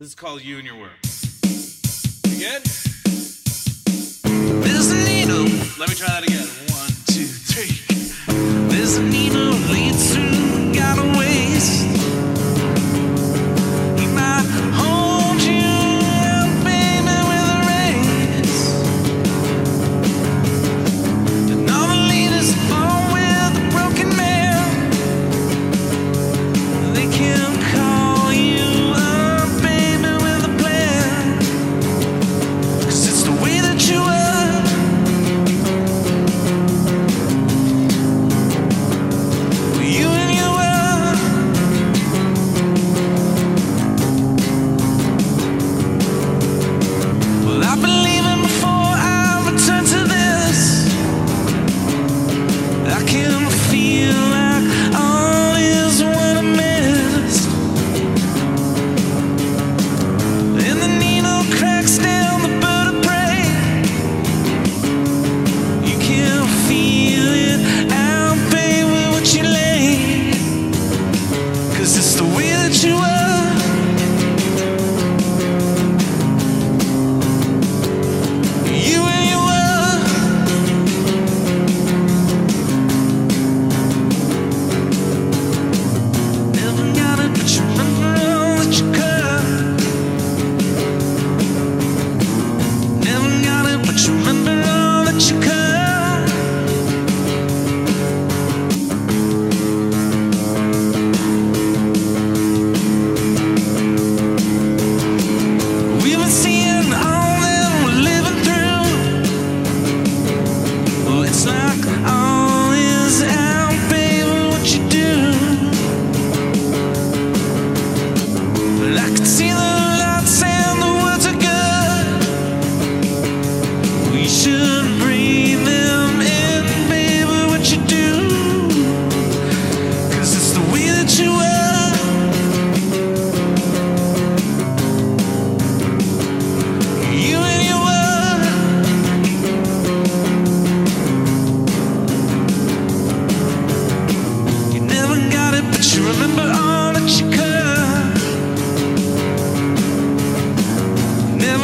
This is called You and Your Work. You good?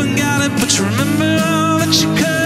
haven't got it, but you remember all that you could.